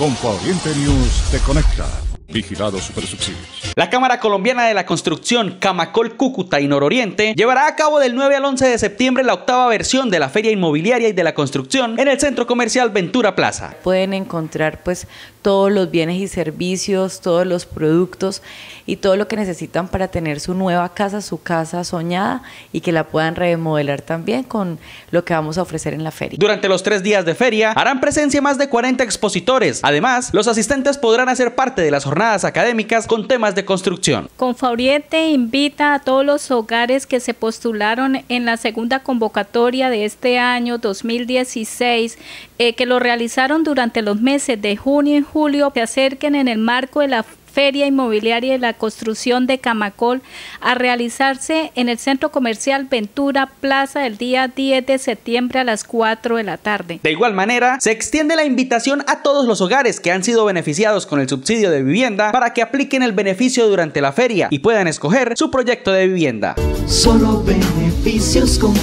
Con Oriente News te conecta. Vigilado Supersubsidios. La Cámara Colombiana de la Construcción, Camacol Cúcuta y Nororiente llevará a cabo del 9 al 11 de septiembre la octava versión de la Feria Inmobiliaria y de la Construcción en el Centro Comercial Ventura Plaza. Pueden encontrar pues todos los bienes y servicios, todos los productos y todo lo que necesitan para tener su nueva casa, su casa soñada y que la puedan remodelar también con lo que vamos a ofrecer en la feria. Durante los tres días de feria harán presencia más de 40 expositores. Además, los asistentes podrán hacer parte de las jornadas académicas con temas de construcción. Confauriete invita a todos los hogares que se postularon en la segunda convocatoria de este año 2016, eh, que lo realizaron durante los meses de junio y julio, que acerquen en el marco de la Feria Inmobiliaria y la Construcción de Camacol a realizarse en el Centro Comercial Ventura Plaza el día 10 de septiembre a las 4 de la tarde. De igual manera, se extiende la invitación a todos los hogares que han sido beneficiados con el subsidio de vivienda para que apliquen el beneficio durante la feria y puedan escoger su proyecto de vivienda. Solo beneficios con